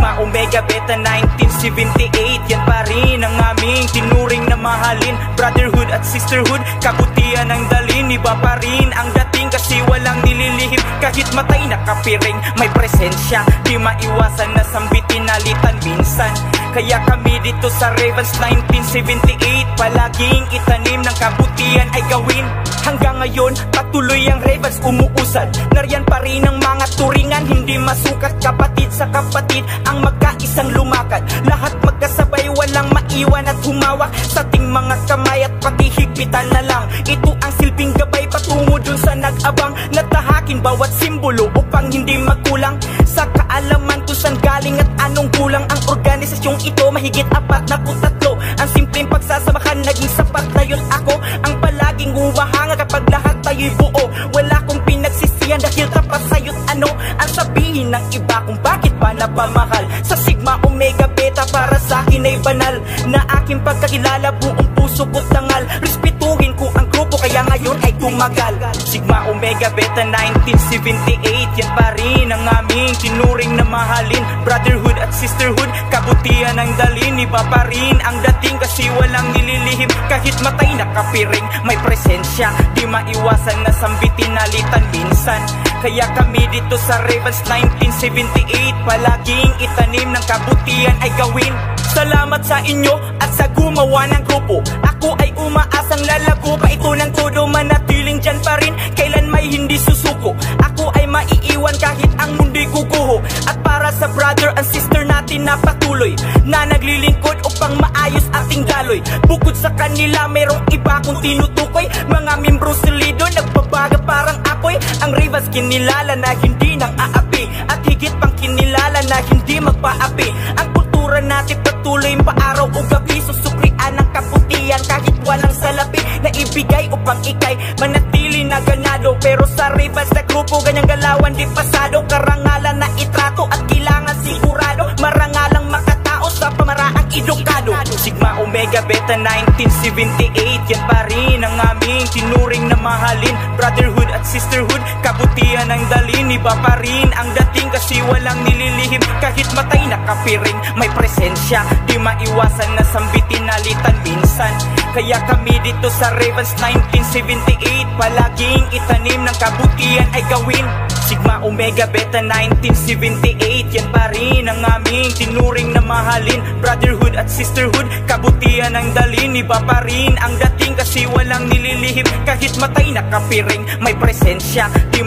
my Omega Beta 1978 Yan pa rin ang aming tinuring na mahalin. Brotherhood at sisterhood, kabutihan ang dalin. Iba pa rin ang dating kasi walang nililihim. Kahit matay nakapiring, may presensya. Di maiwasan na sambitin nalitan minsan. Kaya kami dito sa Ravens 1978 Palaging itanim ng kabutihan ay gawin. Hanggang ngayon, patuloy ang Ravens umuusad. Nariyan pa rin ang mga turingan Hindi masukat kapatid sa kapatid. Ang magkaisang lumakad. Lahat magkasabay, walang maiwan at humawak. Sa ating mga kamay at pati higpitan na lang. Ito ang silbing gabay patungo dun sa nag-abang. Natahakin bawat simbolo upang hindi magkulang Sa kaalaman kung saan galing at anong kulang. Ang organisasyong ito mahigit apat na putatlo Ang simpleng pagsasamahan naging sapat na yun ako. Ang palaging humahanga kapag lahat tayo'y buo. Wala kong pinagsisiyan dahil tapat sa'yo't ano. Ang sabihin ng iba kung bakit ba napamahal. Sa Sigma Omega Beta para sa akin ay banal Na aking pagkakilala buong puso ko't tangal. Respetuhin tumagal. Sigma Omega Beta 1978 Yan pa rin ang aming tinuring na mahalin. Brotherhood at sisterhood, kabutihan ang dalin. Iba pa rin ang dating kasi walang nililihim. Kahit matay nakapiring, may presensya. Di maiwasan na sambitin nalitan minsan. Kaya kami dito sa Ravens 1978 Palaging itanim ng kabutihan ay gawin. Salamat sa inyo at sa gumawa ng grupo. Ako ay umaasang lalago pa ito ng todo Manatiling dyan pa rin, kailan may hindi susuko. Ako ay maiiwan kahit ang mundo'y kukuho. At para sa brother and sister natin na patuloy Na naglilingkod upang maayos ating daloy. Bukod sa kanila mayroong iba kong tinutukoy. Mga membro solido nagbabaga parang apoy. Ang Rivas kinilala na hindi nang aapi. At higit pang kinilala na hindi magpaapi. Ang kultura natin patuloy paaraw o gabi. Susukrian ng kaputihan kahit walang salapi. Na ibigay upang ikay Pero sa Rivas na grupo ganyang galawan di pasado. Karangalan na itrato at kailangan sigurado Sigma Omega Beta 1978 Yan pa rin ang aming tinuring na mahalin. Brotherhood at sisterhood, kabutihan ang dalin. Iba pa rin ang dating kasi walang nililihim. Kahit matay nakapiring, may presensya. Di maiwasan na sambitin nalitan minsan. Kaya kami dito sa Ravens 1978 Palaging itanim ng kabutihan ay gawin Sigma Omega Beta 1978 Yan pa rin ang aming tinuring na mahalin. Brotherhood at sisterhood, kabutihan ang dalin. Iba pa rin ang dating kasi walang nililihim. Kahit matay nakapiring, may presensya. Di